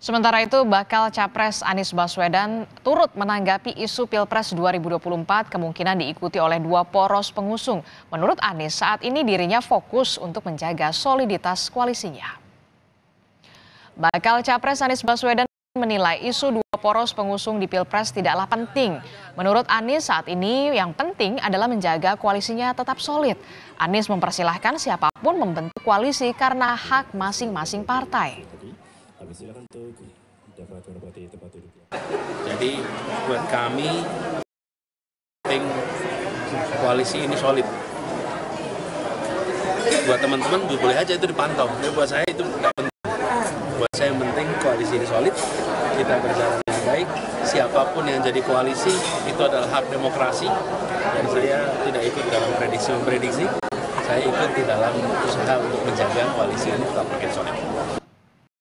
Sementara itu, bakal Capres Anies Baswedan turut menanggapi isu Pilpres 2024 kemungkinan diikuti oleh dua poros pengusung. Menurut Anies, saat ini dirinya fokus untuk menjaga soliditas koalisinya. Bakal Capres Anies Baswedan menilai isu dua poros pengusung di Pilpres tidaklah penting. Menurut Anies saat ini yang penting adalah menjaga koalisinya tetap solid. Anies mempersilahkan siapa pun membentuk koalisi karena hak masing-masing partai. Jadi buat kami penting koalisi ini solid. Buat teman-teman boleh aja itu dipantau. Ya, buat saya itu tidak penting. Buat saya yang penting koalisi ini solid, kita berjalan dengan baik. Siapa pun yang jadi koalisi itu adalah hak demokrasi dan saya tidak ikut dalam prediksi-prediksi. Saya ikut di dalam usaha untuk menjaga koalisi ini tetap makin solid.